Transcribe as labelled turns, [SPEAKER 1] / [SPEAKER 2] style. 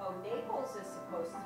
[SPEAKER 1] Oh, Naples is supposed to